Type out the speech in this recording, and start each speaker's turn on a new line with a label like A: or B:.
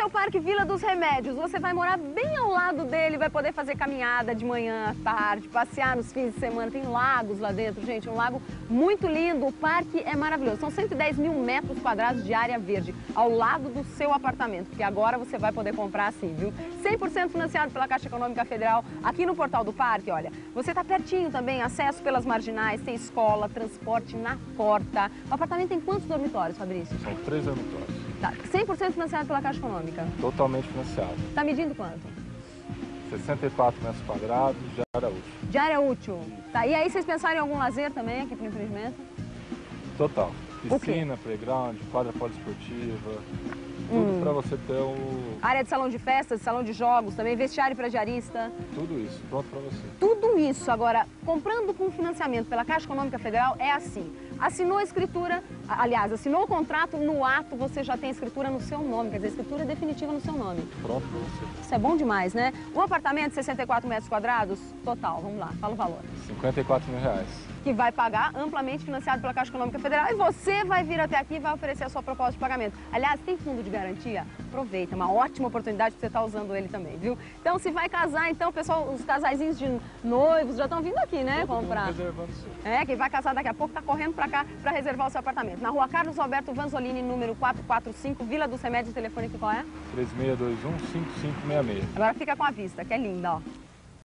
A: Esse é o Parque Vila dos Remédios. Você vai morar bem ao lado dele, vai poder fazer caminhada de manhã, à tarde, passear nos fins de semana. Tem lagos lá dentro, gente, um lago muito lindo. O parque é maravilhoso. São 110 mil metros quadrados de área verde ao lado do seu apartamento, porque agora você vai poder comprar assim, viu? 100% financiado pela Caixa Econômica Federal. Aqui no portal do parque, olha, você está pertinho também, acesso pelas marginais, tem escola, transporte na porta. O apartamento tem quantos dormitórios, Fabrício?
B: São três dormitórios.
A: Tá, 100% financiado pela Caixa Econômica.
B: Totalmente financiado.
A: Tá medindo quanto?
B: 64 metros quadrados, era útil.
A: De área útil. Tá, e aí vocês pensaram em algum lazer também aqui pro empreendimento?
B: Total.
A: O?
B: Piscina, playground, quadra poliesportiva, tudo
A: Hum.
B: para você ter o,
A: Área de salão de festas, salão de jogos, também vestiário para diarista.
B: tudo isso pronto para você.
A: Tudo isso, agora, comprando com financiamento pela Caixa Econômica Federal, é assim. Assinou a escritura, aliás, assinou o contrato, no ato você já tem a escritura no seu nome, quer dizer, a escritura definitiva no seu nome.
B: Pronto.
A: Isso é bom demais, né? O apartamento, 64 metros quadrados, total, vamos lá, fala o valor.
B: 54 mil reais.
A: Que vai pagar amplamente financiado pela Caixa Econômica Federal e você vai vir até aqui e vai oferecer a sua proposta de pagamento. Aliás, tem fundo de garantia? Aproveita, uma ótima oportunidade para você estar usando ele também, viu? Então, se vai casar, então, pessoal, os casaizinhos de noivos já estão vindo aqui, né,
B: Todo
A: comprar.
B: reservando o seu.
A: É, quem vai casar daqui a pouco está correndo para cá para reservar o seu apartamento. Na rua Carlos Alberto Vanzolini, número 445, Vila dos Remédios, o telefone aqui qual é?
B: 3621 5566.
A: Agora fica com a vista, que é linda, ó.